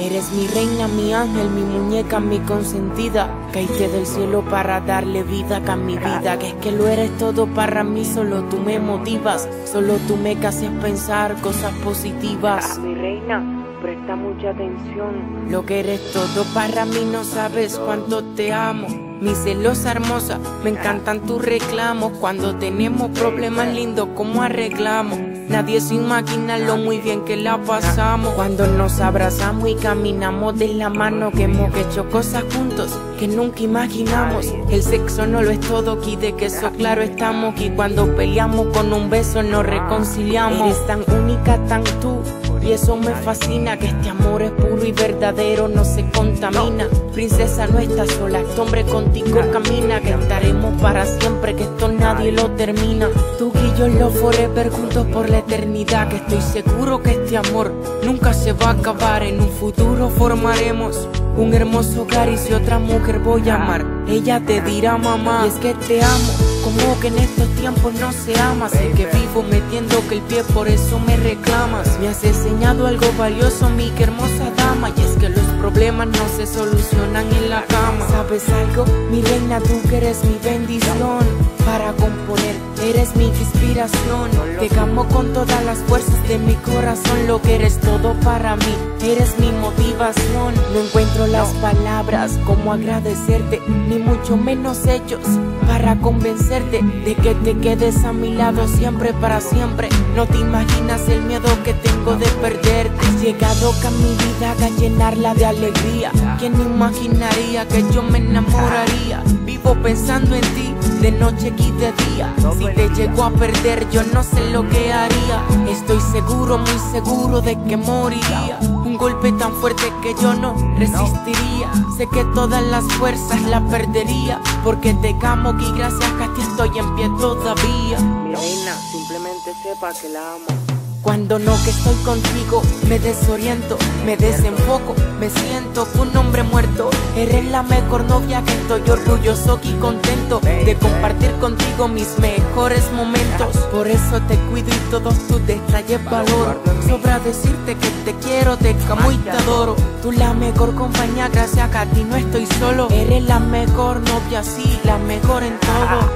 Eres mi reina, mi ángel, mi muñeca, mi consentida. Caíste del cielo para darle vida a mi vida. Que es que lo eres todo para mí, solo tú me motivas. Solo tú me haces pensar cosas positivas. Mi reina, presta mucha atención. Lo que eres todo para mí, no sabes cuánto te amo. Mi celosa hermosa, me encantan tus reclamos. Cuando tenemos problemas lindos, ¿cómo arreglamos? Nadie se imagina lo muy bien que la pasamos. Cuando nos abrazamos y caminamos de la mano, que hemos hecho cosas juntos que nunca imaginamos. El sexo no lo es todo, aquí de que eso claro estamos. Y cuando peleamos con un beso nos reconciliamos. Eres tan única, tan tú. Y eso me fascina, que este amor es puro y verdadero, no se contamina. Princesa no está sola, este hombre contigo camina, que estaremos para siempre, que esto nadie lo termina. Tú y yo lo forever juntos por la eternidad, que estoy seguro que este amor nunca se va a acabar. En un futuro formaremos un hermoso hogar y si otra mujer voy a amar, ella te dirá mamá. Y es que te amo, como que en estos tiempos no se ama. Sé que vivo metiendo que el pie, por eso me reclamas. Me has enseñado algo valioso, mi que hermosa dama. Y es que los problemas no se solucionan en la cama. ¿Sabes algo? Mi reina, tú que eres mi bendición. Para componer, eres mi inspiración. Te amo con todas las fuerzas de mi corazón. Lo que eres todo para mí, eres mi motivación. No encuentro las palabras como agradecerte, ni mucho menos hechos para convencerte de que te quedes a mi lado siempre para siempre. No te imaginas el miedo que tengo de perderte. Has llegado a mi vida a llenarla de alegría. ¿Quién imaginaría que yo me enamoraría? Vivo pensando en ti de noche y de día. Si te llego a perder, yo no sé lo que haría. Estoy seguro, muy seguro de que moriría. Un golpe tan fuerte que yo no resistiría. Sé que todas las fuerzas la perdería. Porque te amo y gracias a ti estoy en pie todavía. Mi reina, simplemente sepa que la amo. Cuando no que estoy contigo, me desoriento, me desenfoco, me siento un hombre muerto. Eres la mejor novia que estoy orgulloso y contento de compartir contigo mis mejores momentos. Por eso te cuido y todos tus detalles valoro. Sobra decirte que te quiero, te amo y te adoro. Tú la mejor compañía, gracias a ti no estoy solo. Eres la mejor novia, sí, la mejor en todo.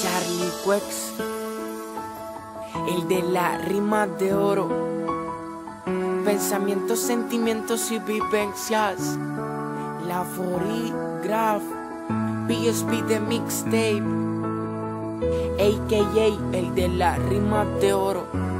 Charlie Quex el de la rima de oro. Pensamientos, sentimientos y vivencias. La Graph, PSP de mixtape, AKA el de la rima de oro.